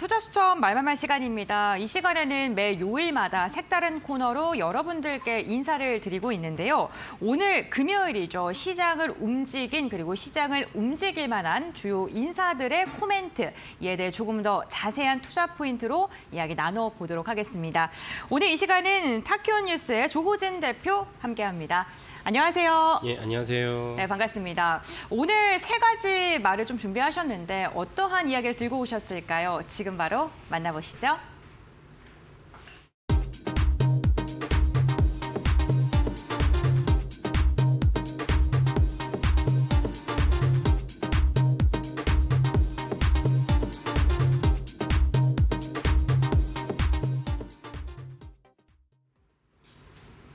투자수첩 말말말 시간입니다. 이 시간에는 매 요일마다 색다른 코너로 여러분들께 인사를 드리고 있는데요. 오늘 금요일이죠. 시장을 움직인 그리고 시장을 움직일 만한 주요 인사들의 코멘트 이에 대해 조금 더 자세한 투자 포인트로 이야기 나눠보도록 하겠습니다. 오늘 이 시간은 타키온 뉴스의 조호진 대표 함께합니다. 안녕하세요. 예, 안녕하세요. 네, 반갑습니다. 오늘 세 가지 말을 좀 준비하셨는데 어떠한 이야기를 들고 오셨을까요? 지금 바로 만나보시죠.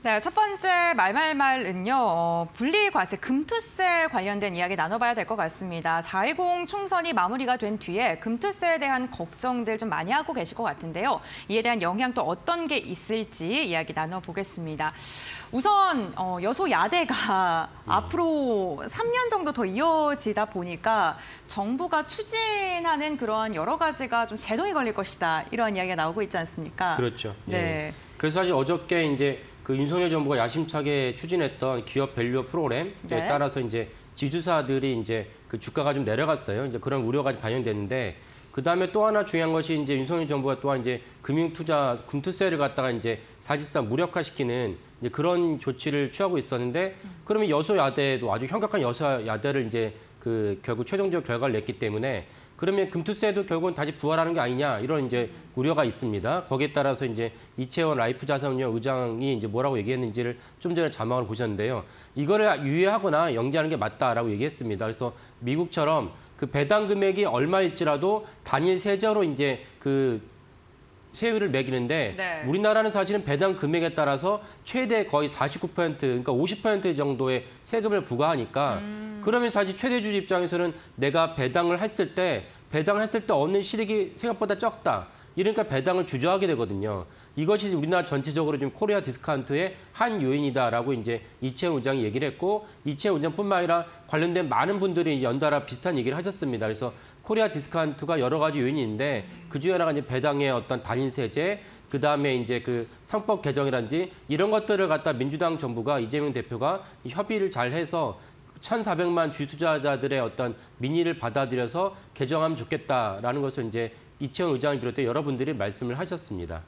네, 첫 번째 말말말은요. 어, 분리과세, 금투세 관련된 이야기 나눠봐야 될 것 같습니다. 4.10 총선이 마무리가 된 뒤에 금투세에 대한 걱정들 좀 많이 하고 계실 것 같은데요. 이에 대한 영향 또 어떤 게 있을지 이야기 나눠보겠습니다. 우선 어, 여소 야대가 앞으로 3년 정도 더 이어지다 보니까 정부가 추진하는 그런 여러 가지가 좀 제동이 걸릴 것이다. 이런 이야기가 나오고 있지 않습니까? 그렇죠. 네. 예. 그래서 사실 어저께 이제 그 윤석열 정부가 야심차게 추진했던 기업 value 프로그램에 네. 따라서 이제 지주사들이 이제 그 주가가 좀 내려갔어요. 이제 그런 우려가 반영됐는데 그 다음에 또 하나 중요한 것이 이제 윤석열 정부가 또한 이제 금융 투자 금투세를 갖다가 이제 사실상 무력화시키는 이제 그런 조치를 취하고 있었는데 그러면 여소야대도 아주 현격한 여소야대를 이제 그 결국 최종적 결과를 냈기 때문에 그러면 금투세도 결국은 다시 부활하는 게 아니냐 이런 이제 우려가 있습니다. 거기에 따라서 이제 이채원 라이프 자산운용 의장이 이제 뭐라고 얘기했는지를 좀 전에 자막을 보셨는데요. 이거를 유예하거나 연기하는 게 맞다라고 얘기했습니다. 그래서 미국처럼 그 배당 금액이 얼마일지라도 단일 세제로 이제 그 세율을 매기는데 네. 우리나라는 사실은 배당 금액에 따라서 최대 거의 49% 그러니까 50% 정도의 세금을 부과하니까 그러면 사실 최대주 입장에서는 내가 배당을 했을 때 배당을 했을 때 얻는 실익이 생각보다 적다. 이러니까 배당을 주저하게 되거든요. 이것이 우리나라 전체적으로 지금 코리아 디스카운트의 한 요인이다라고 이제 이채원 의장이 얘기를 했고 이채원 의장뿐만 아니라 관련된 많은 분들이 연달아 비슷한 얘기를 하셨습니다. 그래서 코리아 디스카운트가 여러 가지 요인이 있는데 그 중에 하나가 이제 배당의 어떤 단일 세제, 그 다음에 이제 그 상법 개정이란지 이런 것들을 갖다 민주당 정부가 이재명 대표가 이 협의를 잘 해서 1,400만 주투자자들의 어떤 민의를 받아들여서 개정하면 좋겠다라는 것을 이제 이채영 의장을 비롯해 여러분들이 말씀을 하셨습니다.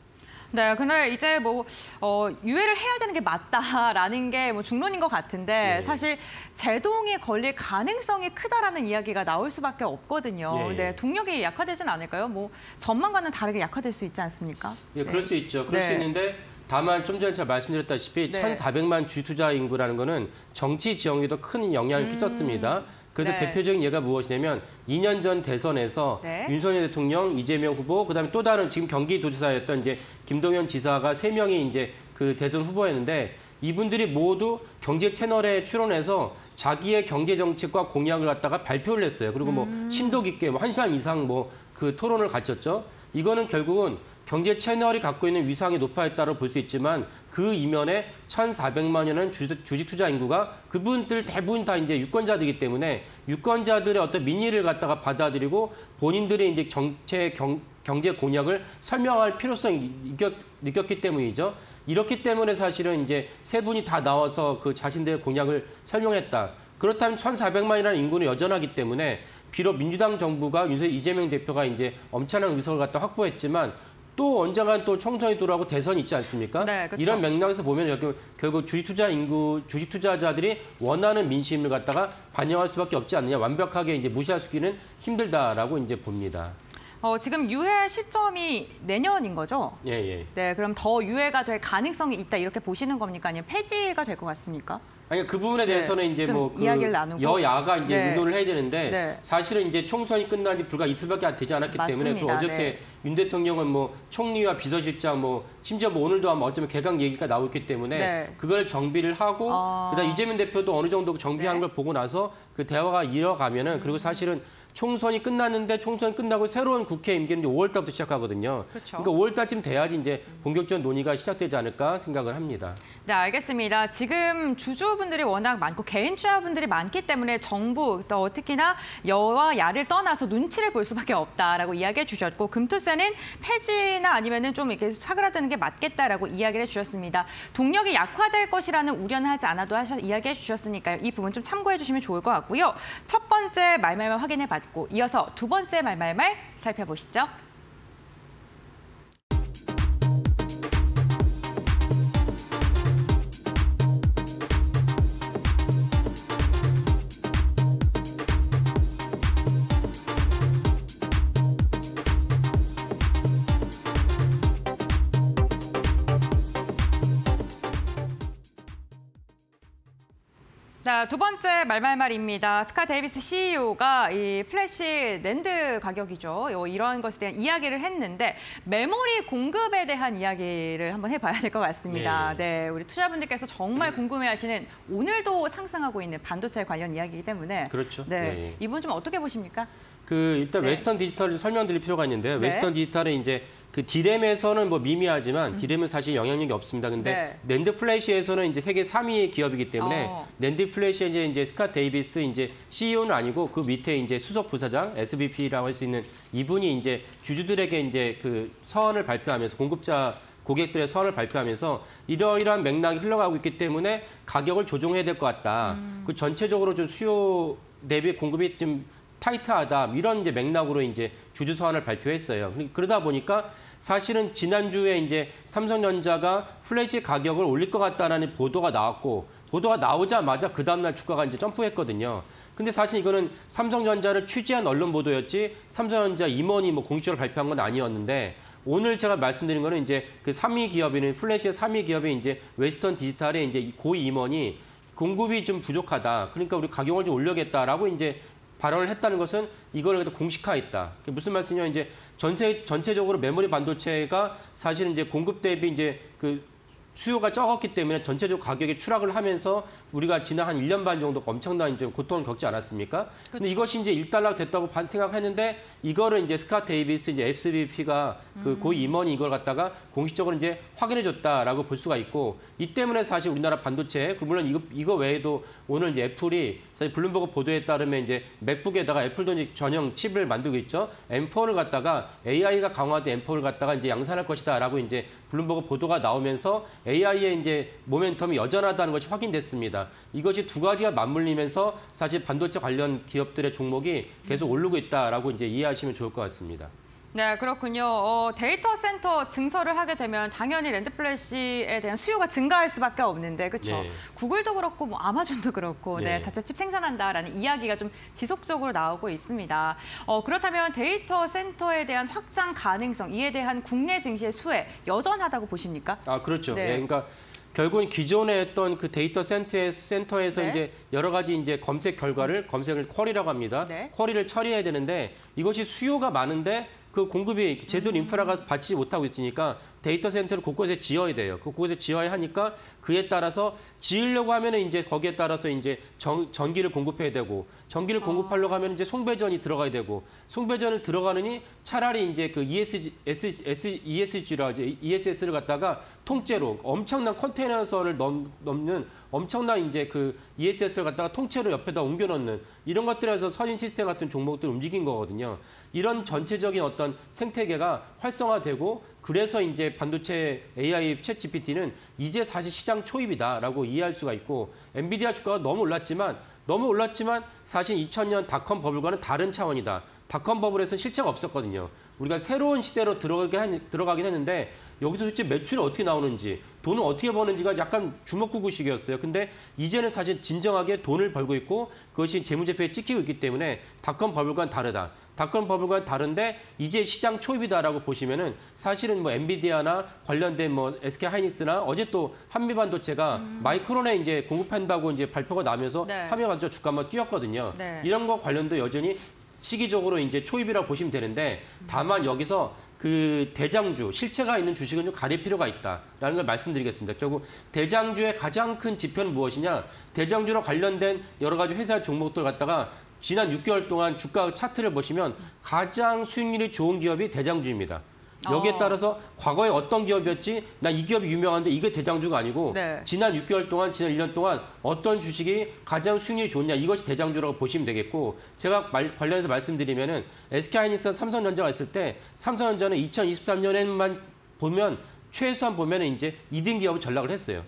네, 근데 이제 뭐 어, 유예를 해야 되는 게 맞다라는 게 뭐 중론인 것 같은데 예. 사실 제동이 걸릴 가능성이 크다라는 이야기가 나올 수밖에 없거든요. 예, 예. 네, 동력이 약화되진 않을까요? 뭐 전망과는 다르게 약화될 수 있지 않습니까? 예, 그럴 네. 수 있죠. 그럴 수 네. 있는데 다만 좀 전에 제가 말씀드렸다시피 네. 1,400만 주투자 인구라는 거는 정치 지형에도 큰 영향을 끼쳤습니다. 그래서 네. 대표적인 예가 무엇이냐면 2년 전 대선에서 네. 윤석열 대통령, 이재명 후보, 그다음에 또 다른 지금 경기도지사였던 이제 김동연 지사가 세 명이 이제 그 대선 후보였는데 이분들이 모두 경제 채널에 출연해서 자기의 경제 정책과 공약을 갖다가 발표를 했어요. 그리고 뭐 심도 깊게 뭐한 시간 이상 뭐 그 토론을 갖췄죠. 이거는 결국은 경제 채널이 갖고 있는 위상이 높아졌다고 볼 수 있지만 그 이면에 1,400만여는 주식 투자 인구가 그분들 대부분 다 이제 유권자들이기 때문에 유권자들의 어떤 민의를 갖다가 받아들이고 본인들의 이제 정체 경, 경제 공약을 설명할 필요성이 느꼈, 느꼈기 때문이죠. 이렇기 때문에 사실은 이제 세 분이 다 나와서 그 자신들의 공약을 설명했다. 그렇다면 1,400만이라는 인구는 여전하기 때문에 비록 민주당 정부가 윤석 이재명 대표가 이제 엄청난 의석을 갖다 확보했지만 또 언젠간 또 총선이 돌아오고 대선이 있지 않습니까? 네, 그렇죠. 이런 맥락에서 보면 결국, 주식 투자 인구, 주식 투자자들이 원하는 민심을 갖다가 반영할 수밖에 없지 않느냐. 완벽하게 이제 무시할 수기는 힘들다라고 이제 봅니다. 어, 지금 유예 시점이 내년인 거죠? 예, 예. 네, 그럼 더 유예가 될 가능성이 있다 이렇게 보시는 겁니까? 아니면 폐지가 될 것 같습니까? 아니 그 부분에 네, 대해서는 이제 좀 뭐그 이야기를 나누고. 여야가 이제 네. 의논을 해야 되는데 네. 사실은 이제 총선이 끝난 지 불과 이틀밖에 안 되지 않았기 때문에 또 맞습니다. 어저께 네. 윤 대통령은 뭐 총리와 비서실장 뭐 심지어 뭐 오늘도 아마 어쩌면 개강 얘기가 나오고 있기 때문에 네. 그걸 정비를 하고 어. 그다음 이재명 대표도 어느 정도 정비하는 네. 걸 보고 나서 그 대화가 이어가면은 그리고 사실은 총선이 끝났는데 총선이 끝나고 새로운 국회 임기는 이제 5월 달부터 시작하거든요. 그렇죠. 그러니까 5월 달쯤 돼야지 이제 본격적인 논의가 시작되지 않을까 생각을 합니다. 네, 알겠습니다. 지금 주주분들이 워낙 많고 개인 투자분들이 많기 때문에 정부 또 특히나 여와 야를 떠나서 눈치를 볼 수밖에 없다라고 이야기해 주셨고 금투세는 폐지나 아니면은 좀 이렇게 사그라드는 게 맞겠다라고 이야기를 해 주셨습니다. 동력이 약화될 것이라는 우려는 하지 않아도 하셔, 이야기해 주셨으니까요. 이 부분 좀 참고해 주시면 좋을 것 같고요. 첫 번째 말말말 확인해 봤고 이어서 두 번째 말말말 살펴보시죠. 자, 두 번째 말말말입니다. 스캇 데이비스 CEO가 이 플래시 낸드 가격이죠. 요 이런 것에 대한 이야기를 했는데 메모리 공급에 대한 이야기를 한번 해봐야 될 것 같습니다. 네, 우리 투자분들께서 정말 궁금해하시는 오늘도 상승하고 있는 반도체 관련 이야기이기 때문에 그렇죠. 네, 예, 예. 이분 좀 어떻게 보십니까? 그 일단 네. 웨스턴 디지털을 설명드릴 필요가 있는데요. 네. 웨스턴 디지털은 이제 그 디램에서는 뭐 미미하지만 디램은 사실 영향력이 없습니다. 근데 네. 낸드 플래시에서는 이제 세계 3위 기업이기 때문에 어. 낸드 플래시의 이제, 이제 스캇 데이비스 이제 CEO는 아니고 그 밑에 이제 수석 부사장 SVP라고 할 수 있는 이분이 이제 주주들에게 이제 그 서한을 발표하면서 공급자 고객들의 서한을 발표하면서 이러이러한 맥락이 흘러가고 있기 때문에 가격을 조정해야 될 것 같다. 그 전체적으로 좀 수요 대비 공급이 좀 타이트하다 이런 이제 맥락으로 이제 주주 서한을 발표했어요. 그러- 그러다 보니까 사실은 지난주에 이제 삼성전자가 플래시 가격을 올릴 것 같다라는 보도가 나왔고 보도가 나오자마자 그 다음날 주가가 이제 점프했거든요. 근데 사실 이거는 삼성전자를 취재한 언론 보도였지 삼성전자 임원이 뭐 공식적으로 발표한 건 아니었는데 오늘 제가 말씀드린 거는 이제 그 3위 기업인 플래시의 3위 기업인 이제 웨스턴 디지털의 이제 고 임원이 공급이 좀 부족하다. 그러니까 우리 가격을 좀 올려겠다라고 이제 발언을 했다는 것은 이거를 공식화했다. 그게 무슨 말씀이냐 이제 전체 전체적으로 메모리 반도체가 사실은 이제 공급 대비 이제 그 수요가 적었기 때문에 전체적 가격이 추락을 하면서 우리가 지난 한 1년 반 정도 엄청난 이제 고통을 겪지 않았습니까? 근데 이것이 이제 일단락 됐다고 반- 생각했는데 이거를 이제 스캇 데이비스 이제 SVP가 그고 임원이 이걸 갖다가 공식적으로 이제 확인해 줬다라고 볼 수가 있고 이 때문에 사실 우리나라 반도체 그 물론 이거 이거 외에도 오늘 이제 애플이 사실 블룸버그 보도에 따르면 이제 맥북에다가 애플도 이제 전용 칩을 만들고 있죠. M4를 갖다가 AI가 강화된 M4를 갖다가 이제 양산할 것이다라고 이제 블룸버그 보도가 나오면서 AI의 이제 모멘텀이 여전하다는 것이 확인됐습니다. 이것이 두 가지가 맞물리면서 사실 반도체 관련 기업들의 종목이 계속 오르고 있다라고 이제 이해하시면 좋을 것 같습니다. 네, 그렇군요. 어, 데이터 센터 증설을 하게 되면 당연히 낸드플래시에 대한 수요가 증가할 수밖에 없는데, 그렇죠? 네. 구글도 그렇고 뭐 아마존도 그렇고, 네. 네. 자체 칩 생산한다라는 이야기가 좀 지속적으로 나오고 있습니다. 어, 그렇다면 데이터 센터에 대한 확장 가능성, 이에 대한 국내 증시의 수혜 여전하다고 보십니까? 아 그렇죠. 네. 예, 그러니까 결국은 기존에 했던 그 데이터 센터, 센터에서 네. 이제 여러 가지 이제 검색 결과를 검색을 query라고 합니다. 네. query를 처리해야 되는데 이것이 수요가 많은데 그 공급이 제대로 음. 인프라가 받지 못하고 있으니까 데이터 센터를 곳곳에 지어야 돼요. 그 곳곳에 지어야 하니까 그에 따라서 지으려고 하면은 이제 거기에 따라서 이제 전, 전기를 공급해야 되고 전기를 공급하려고 하면 이제 송배전이 들어가야 되고 송배전을 들어가느니 차라리 이제 그 ESG, S, ESG라. ESS를 갖다가 통째로 엄청난 컨테이너선을 넘, 넘는 엄청난 이제 그 ESS를 갖다가 통째로 옆에다 옮겨 넣는 이런 것들에서 선인 시스템 같은 종목들 움직인 거거든요. 이런 전체적인 어떤 생태계가 활성화되고 그래서 이제 반도체 AI 챗 GPT는 이제 사실 시장 초입이다라고 이해할 수가 있고 엔비디아 주가가 너무 올랐지만 너무 올랐지만 사실 2000년 닷컴 버블과는 다른 차원이다. 닷컴 버블에서는 실체가 없었거든요. 우리가 새로운 시대로 들어가게 한- 들어가긴 했는데 여기서 실제 매출이 어떻게 나오는지 돈을 어떻게 버는지가 약간 주먹구구식이었어요. 근데 이제는 사실 진정하게 돈을 벌고 있고 그것이 재무제표에 찍히고 있기 때문에 닷컴 버블과는 다르다. 닷컴 버블과는 다른데 이제 시장 초입이다라고 보시면은 사실은 뭐 엔비디아나 관련된 뭐 SK 하이닉스나 어제 또 한미 반도체가 마이크론에 이제 공급한다고 이제 발표가 나면서 네. 한미 반도체 주가 한번 뛰었거든요. 네. 이런 거 관련도 여전히 시기적으로 이제 초입이라고 보시면 되는데 다만 여기서 그 대장주 실체가 있는 주식은 좀 가릴 필요가 있다라는 걸 말씀드리겠습니다. 결국 대장주의 가장 큰 지표는 무엇이냐? 대장주로 관련된 여러 가지 회사 종목들 갖다가 지난 6개월 동안 주가 차트를 보시면 가장 수익률이 좋은 기업이 대장주입니다. 여기에 어. 따라서 과거에 어떤 기업이었지? 나 이 기업이 유명한데 이게 대장주가 아니고 네. 지난 6개월 동안, 지난 1년 동안 어떤 주식이 가장 수익률이 좋냐 이것이 대장주라고 보시면 되겠고 제가 말- 관련해서 말씀드리면은 SK하이닉스, 삼성전자가 있을 때 삼성전자는 2023년에만 보면 최소한 보면 은 이제 2등 기업은 전락을 했어요.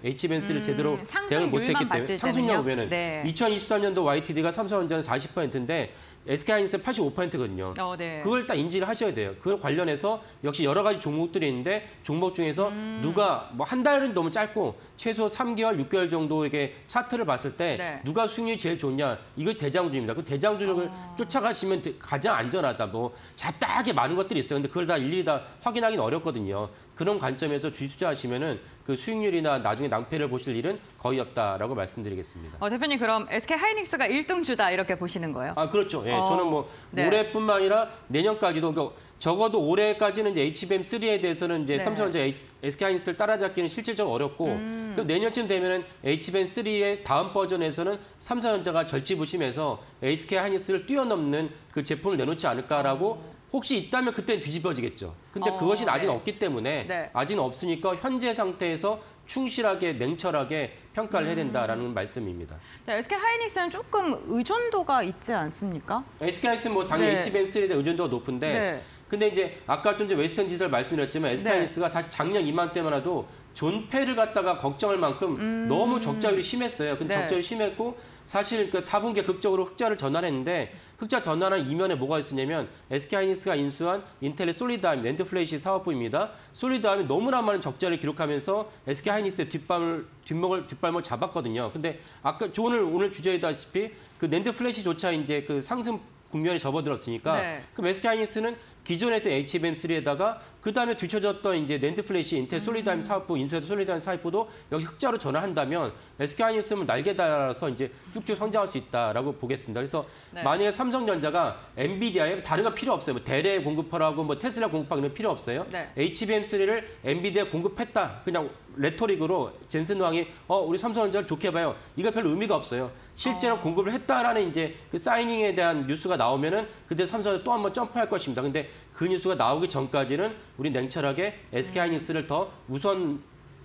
제대로 음, 상승률만 대응을 못했기 때문에 상승률? 보면은 네. 2023년도 YTD가 삼성전자는 40%인데 SK하이닉스 85%거든요. 어, 네. 그걸 딱 인지를 하셔야 돼요. 그 관련해서 역시 여러 가지 종목들이 있는데 종목 중에서 음. 누가 뭐 한 달은 너무 짧고 최소 3개월, 6개월 정도에게 차트를 봤을 때 네. 누가 수익률이 제일 좋냐 이거 대장주입니다. 그 대장주를 어. 쫓아가시면 되- 가장 안전하다. 뭐 잡다하게 많은 것들이 있어요. 근데 그걸 다 일일이 다 확인하기는 어렵거든요. 그런 관점에서 주식 투자하시면은 그 수익률이나 나중에 낭패를 보실 일은 거의 없다라고 말씀드리겠습니다. 어, 대표님 그럼 SK 하이닉스가 1등 주다 이렇게 보시는 거예요? 아 그렇죠. 예, 어, 저는 뭐 네. 올해뿐만 아니라 내년까지도 그러니까 적어도 올해까지는 이제 HBM3에 대해서는 이제 네. 삼성전자 SK하이닉스를 따라잡기는 실질적으로 어렵고 음. 그럼 내년쯤 되면은 HBM3의 다음 버전에서는 삼성전자가 절치부심해서 SK하이닉스를 뛰어넘는 그 제품을 내놓지 않을까라고 혹시 있다면 그때 뒤집어지겠죠. 근데 어, 그것이 아직 네. 없기 때문에 네. 아직은 없으니까 현재 상태에서 충실하게 냉철하게 평가를 해야 된다라는 음. 말씀입니다. 네, SK 하이닉스는 조금 의존도가 있지 않습니까? SK하이닉스는 뭐 당연히 네. HBM3에 대한 의존도가 높은데 네. 근데 이제 아까 좀 이제 웨스턴 디지털 말씀드렸지만 SK하이닉스가 사실 작년 이맘때만 해도 존폐를 갖다가 걱정할 만큼 너무 적자율이 심했어요. 근데 음. 네. 적자율이 심했고 사실 그 4분기에 극적으로 흑자를 전환했는데 흑자 전환한 이면에 뭐가 있었냐면 SK하이닉스가 인수한 인텔의 솔리다임 낸드 플래시 사업부입니다. 솔리다임이 너무나 많은 적자를 기록하면서 SK하이닉스의 뒷발을 뒷목을 뒷발목 잡았거든요. 근데 아까 저 오늘 오늘 주제이다시피 그 낸드 플래시조차 이제 그 상승 국면에 접어들었으니까 네. 그럼 SK하이닉스는 기존에 했던 HBM3에다가 그 다음에 뒤쳐졌던 이제 낸드 플래시, 인텔 음. 솔리다임 사업부, 인수해도 솔리다임 사업부도 여기 흑자로 전환한다면 SK하이닉스는 날개 달아서 이제 쭉쭉 성장할 수 있다라고 보겠습니다. 그래서 네. 만약에 삼성전자가 엔비디아에 다른 거 필요 없어요. 뭐 델에 공급하라고 뭐 테슬라 공급하는 거 필요 없어요. 네. HBM3를 엔비디아 공급했다. 그냥 레토릭으로 젠슨 황이 어 우리 삼성전자를 좋게 봐요. 이거 별로 의미가 없어요. 실제로 어. 공급을 했다라는 이제 그 signing에 대한 뉴스가 나오면은 그때 삼성이 또한번 점프할 것입니다. 근데 그 뉴스가 나오기 전까지는 우리 냉철하게 SK 하이닉스를 더 우선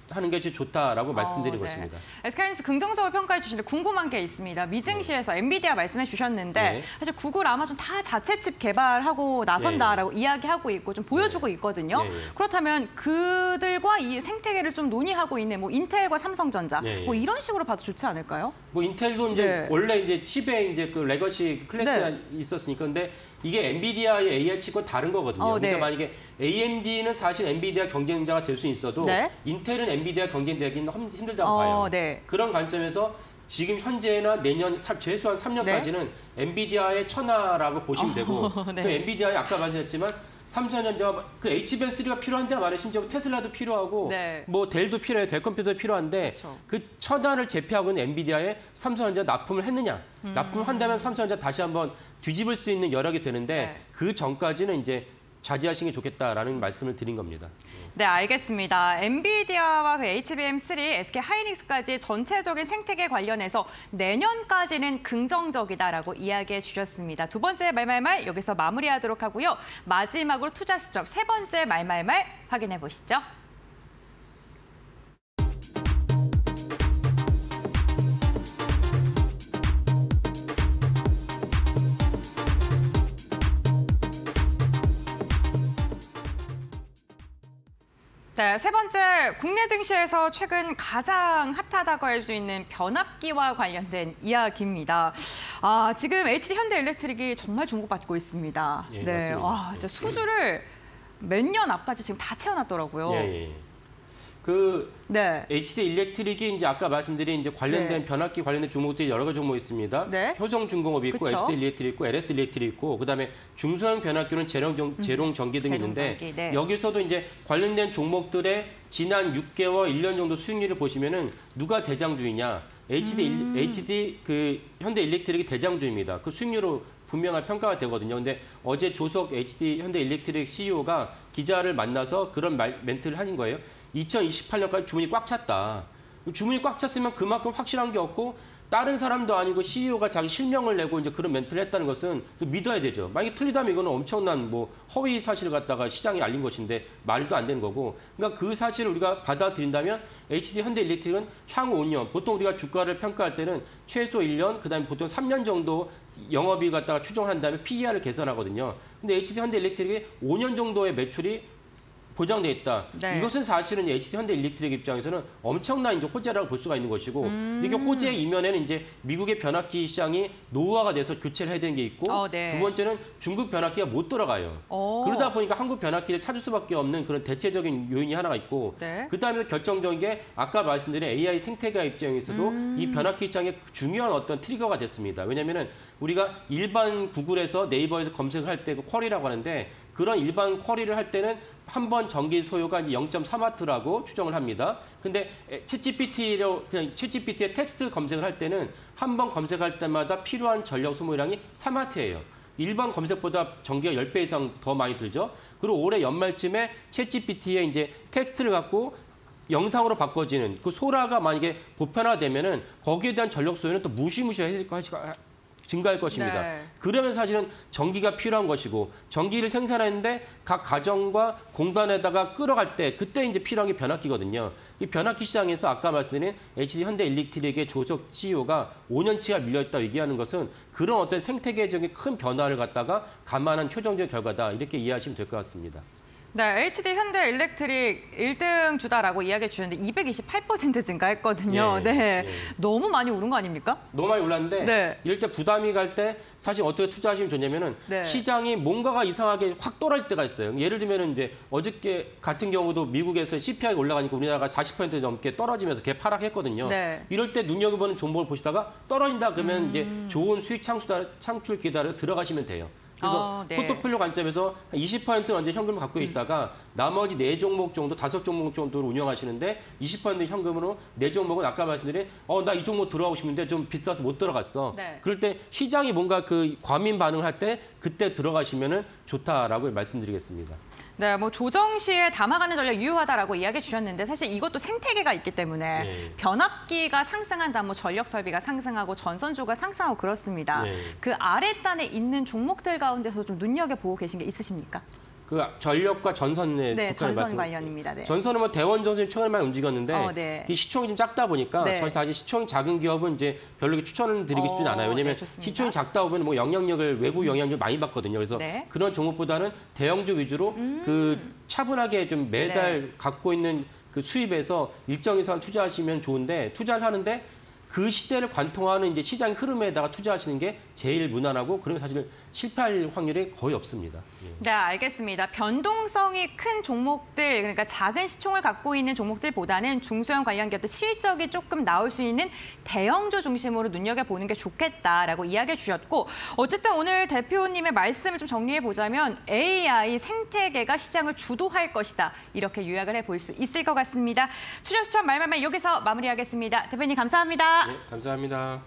하는 게 좋다라고 말씀드린 어, 네. 것입니다. SK 하이닉스 긍정적으로 평가해 주시는데 궁금한 게 있습니다. 미증시에서 엔비디아 말씀해 주셨는데 네. 사실 구글, 아마존 다 자체 칩 개발하고 나선다라고 이야기하고 있고 좀 보여주고 있거든요. 네, 네. 그렇다면 그들과 이 생태계를 좀 논의하고 있는 뭐 인텔과 삼성전자 네, 네. 뭐 이런 식으로 봐도 좋지 않을까요? 뭐 인텔도 이제 네. 원래 이제 칩에 이제 그 legacy class가 있었으니까 근데 이게 엔비디아의 AI 칩과 다른 거거든요. 어, 네. 그러니까 만약에 AMD는 사실 엔비디아 경쟁자가 될 수 있어도 네. 인텔은 엔비디아 경쟁되기는 험- 힘들다고 어, 봐요. 네. 그런 관점에서 지금 현재나 내년 사- 최소한 3년까지는 엔비디아의 천하라고 보시면 되고 네. 그 엔비디아에 아까 말씀했지만 삼성전자가 그 HBM3가 필요한데 말해 심지어 테슬라도 필요하고 네. 뭐 델도 필요해요. 델 컴퓨터도 필요한데 그렇죠. 그 천하를 제패하고 있는 엔비디아에 삼성전자 납품을 했느냐? 음. 납품한다면 삼성전자 다시 한번 뒤집을 수 있는 여력이 되는데 네. 그 전까지는 이제 자제하시는 게 좋겠다라는 말씀을 드린 겁니다. 네, 알겠습니다. 엔비디아와 그 HBM3, SK 하이닉스까지 전체적인 생태계 관련해서 내년까지는 긍정적이다라고 이야기해 주셨습니다. 두 번째 말말말 여기서 마무리하도록 하고요. 마지막으로 투자 수첩 세 번째 말말말 확인해 보시죠. 네, 세 번째 국내 증시에서 최근 가장 핫하다고 할 수 있는 변압기와 관련된 이야기입니다. 아, 지금 HD 현대일렉트릭이 정말 주목받고 있습니다. 예, 네, 맞습니다. 와, 진짜 수주를 몇 년 앞까지 지금 다 채워놨더라고요. 예, 예. 그 네, HD 일렉트릭이 이제 아까 말씀드린 이제 관련된 네. 변압기 관련된 종목들이 여러 가지 종목이 있습니다. 네. 효성 중공업이 있고 그쵸. HD 일렉트릭 있고 LS 일렉트릭 있고 그다음에 중소형 변압기는 재롱전, 재롱 전기 등이 있는데 재롱전기, 네. 여기서도 이제 관련된 종목들의 지난 6개월, 1년 정도 수익률을 보시면은 누가 대장주이냐? HD 일- 음. HD 그 현대 일렉트릭이 대장주입니다. 그 수익률로 분명한 평가가 되거든요. 근데 어제 조석 HD 현대 일렉트릭 CEO가 기자를 만나서 그런 말, 멘트를 하신 거예요. 2028년까지 주문이 꽉 찼다. 주문이 꽉 찼으면 그만큼 확실한 게 없고 다른 사람도 아니고 CEO가 자기 실명을 내고 이제 그런 멘트를 했다는 것은 또 믿어야 되죠. 만약에 틀리다면 이거는 엄청난 뭐 허위 사실을 갖다가 시장에 알린 것인데 말도 안 되는 거고. 그러니까 그 사실을 우리가 받아들인다면 HD 현대일렉트릭은 향후 5년 보통 우리가 주가를 평가할 때는 최소 1년 그다음에 보통 3년 정도 영업이 갖다가 추정한 다음에 PER을 계산하거든요. 근데 HD 현대일렉트릭이 5년 정도의 매출이 보장돼 있다. 네. 이것은 사실은 HD 현대 일렉트릭 입장에서는 엄청난 이제 호재라고 볼 수가 있는 것이고 음. 이게 호재 이면에는 이제 미국의 변압기 시장이 노후화가 돼서 교체를 해야 되는 게 있고 어, 네. 두 번째는 중국 변압기가 못 돌아가요. 어. 그러다 보니까 한국 변압기를 찾을 수밖에 없는 그런 대체적인 요인이 하나가 있고 네. 그다음에 결정적인 게 아까 말씀드린 AI 생태계 입장에서도 음. 이 변압기 시장의 중요한 어떤 트리거가 됐습니다. 왜냐하면은 우리가 일반 구글에서 네이버에서 검색을 할 때 그 query라고 하는데 그런 일반 query를 할 때는 한 번 전기 소요가 이제 0.3와트라고 추정을 합니다. 근데 챗GPT로 그냥 챗GPT의 텍스트 검색을 할 때는 한 번 검색할 때마다 필요한 전력 소모량이 3와트예요. 일반 검색보다 전기가 10배 이상 더 많이 들죠. 그리고 올해 연말쯤에 챗GPT에 이제 텍스트를 갖고 영상으로 바꿔지는 그 소라가 만약에 보편화되면은 거기에 대한 전력 소요는 또 무시무시할 거 증가할 것입니다. 네. 그러면 사실은 전기가 필요한 것이고 전기를 생산하는데 각 가정과 공단에다가 끌어갈 때 그때 이제 필요한 게 변압기거든요. 이 변압기 시장에서 아까 말씀드린 HD 현대일렉트릭의 조석 CEO가 5년치가 밀려있다 얘기하는 것은 그런 어떤 생태계적인 큰 변화를 갖다가 감안한 최종적 결과다 이렇게 이해하시면 될 것 같습니다. 네, HD 현대 일렉트릭 1등 주다라고 이야기해 주셨는데 228% 증가했거든요. 예, 네. 예. 너무 많이 오른 거 아닙니까? 너무 많이 올랐는데 네. 이럴 때 부담이 갈 때 사실 어떻게 투자하시면 좋냐면은 네. 시장이 뭔가가 이상하게 확 떨어질 때가 있어요. 예를 들면은 이제 어저께 같은 경우도 미국에서 CPI가 올라가니까 우리나라가 40% 넘게 떨어지면서 개파락했거든요. 네. 이럴 때 눈여겨보는 종목을 보시다가 떨어진다 그러면 음. 이제 좋은 수익 창출 창출 기다려 들어가시면 돼요. 그래서 어, 네. 포트폴리오 관점에서 20%는 언제 현금을 갖고 계시다가 나머지 네 종목 정도, 다섯 종목 정도를 운영하시는데 20% 현금으로 네 종목은 아까 말씀드린 어 나 이 종목 들어가고 싶은데 좀 비싸서 못 들어갔어. 네. 그럴 때 시장이 뭔가 그 과민 반응을 할 때 그때 들어가시면은 좋다라고 말씀드리겠습니다. 네, 뭐 조정 시에 담아가는 전략 유효하다라고 이야기해 주셨는데 사실 이것도 생태계가 있기 때문에 네. 변압기가 상승한다, 뭐 전력 설비가 상승하고 전선주가 상승하고 그렇습니다. 네. 그 아래 단에 있는 종목들 가운데서 좀 눈여겨 보고 계신 게 있으십니까? 그 전력과 전선에 네, 전선 말씀- 관련입니다. 네. 전선은 뭐 대원 전선이 최근에 많이 움직였는데 어, 네. 이 시총이 좀 작다 보니까 네. 저희 사실 시총이 작은 기업은 이제 별로 추천을 드리고 싶진 어, 않아요. 왜냐면 네. 시총이 작다 보면 뭐 영향력을 외부 영향력을 많이 받거든요. 그래서 네. 음. 그런 종목보다는 대형주 위주로 그 차분하게 좀 매달 네. 갖고 있는 그 수입에서 일정 이상 투자하시면 좋은데 투자를 하는데 그 시대를 관통하는 이제 시장 흐름에다가 투자하시는 게 제일 무난하고 그러면 사실 실패할 확률이 거의 없습니다. 예. 네, 알겠습니다. 변동성이 큰 종목들, 그러니까 작은 시총을 갖고 있는 종목들보다는 중소형 관련 기업들 실적이 조금 나올 수 있는 대형주 중심으로 눈여겨보는 게 좋겠다라고 이야기해 주셨고 어쨌든 오늘 대표님의 말씀을 좀 정리해 보자면 AI 생태계가 시장을 주도할 것이다. 이렇게 요약을 해볼 수 있을 것 같습니다. 수천 말말말 여기서 마무리하겠습니다. 대표님 감사합니다. 네, 감사합니다.